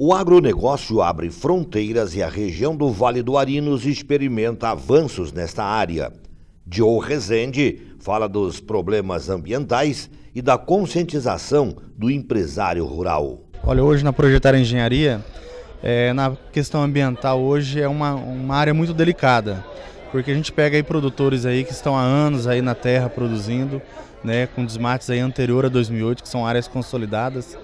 O agronegócio abre fronteiras e a região do Vale do Arinos experimenta avanços nesta área. Joe Rezende fala dos problemas ambientais e da conscientização do empresário rural. Olha, hoje na Projetar Engenharia, é, na questão ambiental hoje é uma, uma área muito delicada, porque a gente pega aí produtores aí que estão há anos aí na terra produzindo, né, com desmates aí anterior a 2008, que são áreas consolidadas,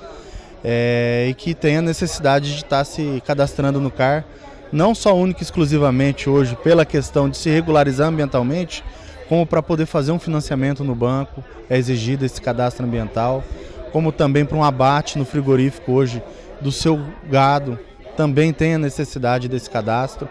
é, e que tem a necessidade de estar se cadastrando no CAR, não só única e exclusivamente hoje pela questão de se regularizar ambientalmente, como para poder fazer um financiamento no banco, é exigido esse cadastro ambiental, como também para um abate no frigorífico hoje do seu gado, também tem a necessidade desse cadastro.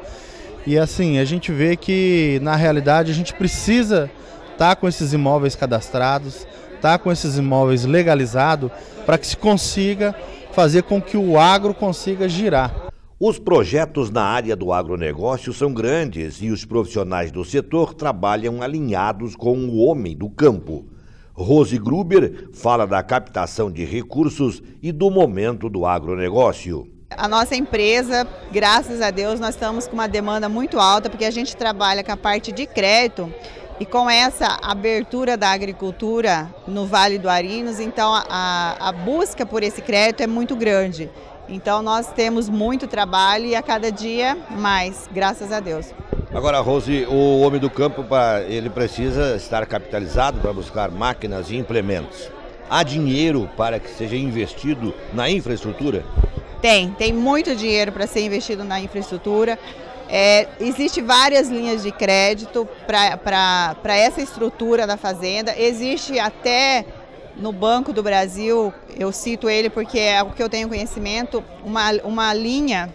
E assim, a gente vê que na realidade a gente precisa estar tá com esses imóveis cadastrados, estar tá com esses imóveis legalizados, para que se consiga fazer com que o agro consiga girar. Os projetos na área do agronegócio são grandes e os profissionais do setor trabalham alinhados com o homem do campo. Rose Gruber fala da captação de recursos e do momento do agronegócio. A nossa empresa, graças a Deus, nós estamos com uma demanda muito alta porque a gente trabalha com a parte de crédito e com essa abertura da agricultura no Vale do Arinos, então a, a busca por esse crédito é muito grande. Então nós temos muito trabalho e a cada dia mais, graças a Deus. Agora, Rose, o homem do campo, ele precisa estar capitalizado para buscar máquinas e implementos. Há dinheiro para que seja investido na infraestrutura? Tem, tem muito dinheiro para ser investido na infraestrutura. É, Existe várias linhas de crédito para essa estrutura da fazenda. Existe até no Banco do Brasil, eu cito ele porque é o que eu tenho conhecimento, uma, uma linha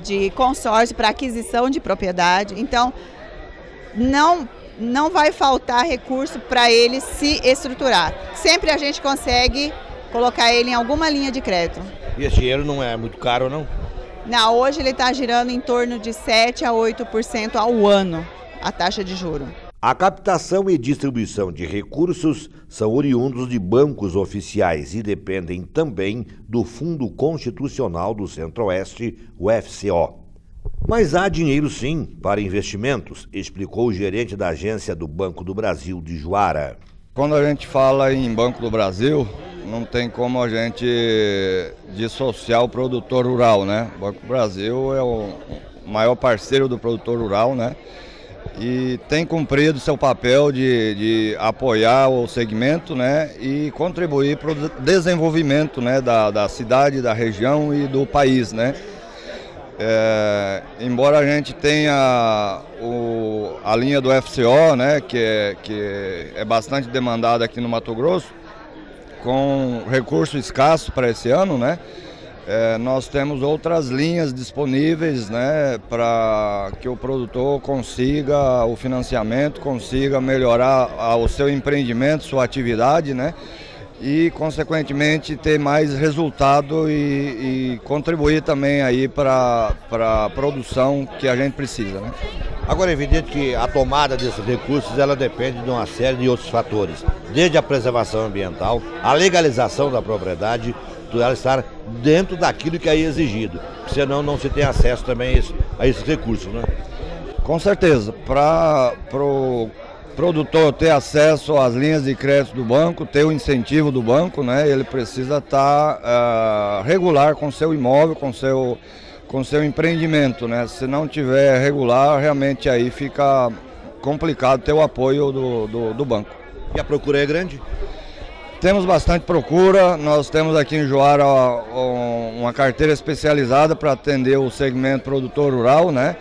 de consórcio para aquisição de propriedade. Então, não, não vai faltar recurso para ele se estruturar. Sempre a gente consegue colocar ele em alguma linha de crédito. E esse dinheiro não é muito caro, não? Não, hoje ele está girando em torno de 7 a 8% ao ano, a taxa de juro. A captação e distribuição de recursos são oriundos de bancos oficiais e dependem também do Fundo Constitucional do Centro-Oeste, o FCO. Mas há dinheiro sim para investimentos, explicou o gerente da agência do Banco do Brasil de Juara. Quando a gente fala em Banco do Brasil, não tem como a gente dissociar o produtor rural, né? O Banco do Brasil é o maior parceiro do produtor rural, né? e tem cumprido seu papel de, de apoiar o segmento né, e contribuir para o desenvolvimento né, da, da cidade, da região e do país. Né. É, embora a gente tenha o, a linha do FCO, né, que, é, que é bastante demandada aqui no Mato Grosso, com recurso escasso para esse ano, né, é, nós temos outras linhas disponíveis né, para que o produtor consiga o financiamento, consiga melhorar o seu empreendimento, sua atividade, né, e consequentemente ter mais resultado e, e contribuir também aí para a produção que a gente precisa. Né. Agora é evidente que a tomada desses recursos ela depende de uma série de outros fatores, desde a preservação ambiental, a legalização da propriedade, ela estar dentro daquilo que é exigido, senão não se tem acesso também a, esse, a esses recursos, né? Com certeza, para o produtor ter acesso às linhas de crédito do banco, ter o incentivo do banco, né, ele precisa estar tá, uh, regular com seu imóvel, com seu, com seu empreendimento. Né? Se não tiver regular, realmente aí fica complicado ter o apoio do, do, do banco. E a procura é grande? Temos bastante procura, nós temos aqui em Joara uma carteira especializada para atender o segmento produtor rural, né?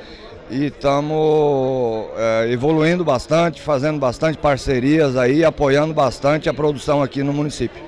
E estamos é, evoluindo bastante, fazendo bastante parcerias aí, apoiando bastante a produção aqui no município.